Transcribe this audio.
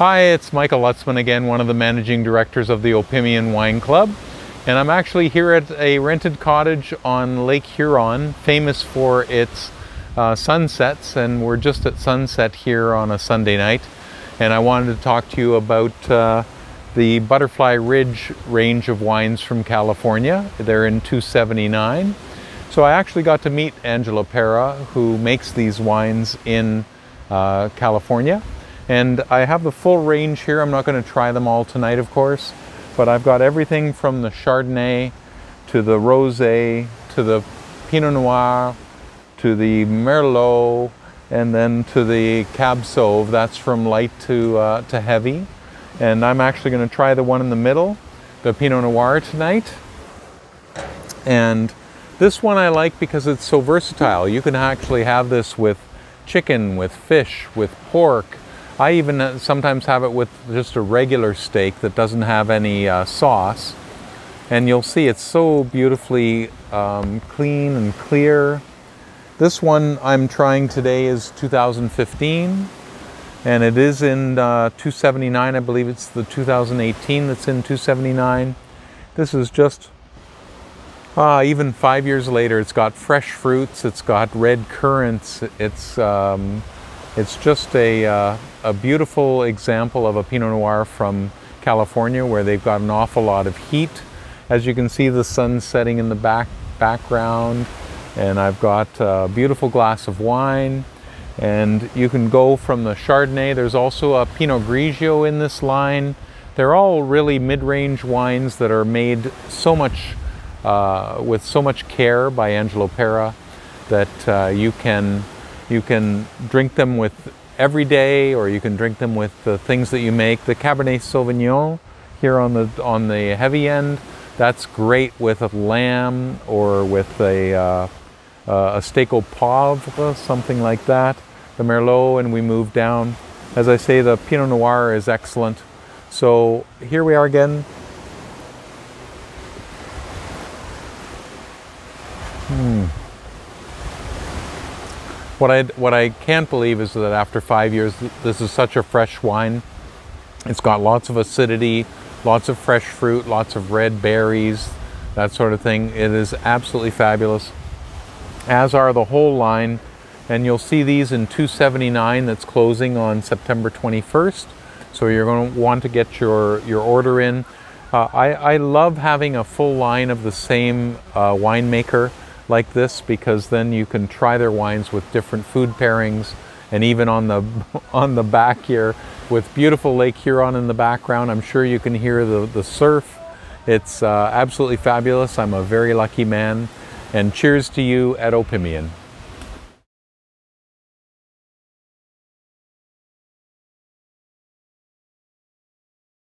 Hi, it's Michael Lutzmann again, one of the managing directors of the Opimian Wine Club. And I'm actually here at a rented cottage on Lake Huron, famous for its uh, sunsets. And we're just at sunset here on a Sunday night. And I wanted to talk to you about uh, the Butterfly Ridge range of wines from California. They're in 279. So I actually got to meet Angela Pera, who makes these wines in uh, California. And I have the full range here. I'm not going to try them all tonight, of course, but I've got everything from the Chardonnay to the Rosé to the Pinot Noir to the Merlot and then to the Cab Sauv. That's from light to, uh, to heavy. And I'm actually going to try the one in the middle, the Pinot Noir tonight. And this one I like because it's so versatile. You can actually have this with chicken, with fish, with pork, I even uh, sometimes have it with just a regular steak that doesn't have any uh, sauce. And you'll see it's so beautifully um, clean and clear. This one I'm trying today is 2015 and it is in uh, 279. I believe it's the 2018 that's in 279. This is just, uh, even five years later, it's got fresh fruits, it's got red currants, it's um, it's just a, uh, a beautiful example of a Pinot Noir from California where they've got an awful lot of heat. As you can see the sun setting in the back background and I've got a beautiful glass of wine and you can go from the Chardonnay. There's also a Pinot Grigio in this line. They're all really mid-range wines that are made so much uh, with so much care by Angelo Pera that uh, you can you can drink them with every day, or you can drink them with the things that you make. The Cabernet Sauvignon here on the on the heavy end, that's great with a lamb or with a uh, uh, a steak au poivre, something like that. The Merlot, and we move down. As I say, the Pinot Noir is excellent. So here we are again. Hmm. What I, what I can't believe is that after five years, this is such a fresh wine. It's got lots of acidity, lots of fresh fruit, lots of red berries, that sort of thing. It is absolutely fabulous, as are the whole line. And you'll see these in 279 that's closing on September 21st. So you're going to want to get your, your order in. Uh, I, I love having a full line of the same uh, winemaker like this because then you can try their wines with different food pairings and even on the on the back here with beautiful Lake Huron in the background. I'm sure you can hear the, the surf. It's uh, absolutely fabulous. I'm a very lucky man. And cheers to you at Opimian.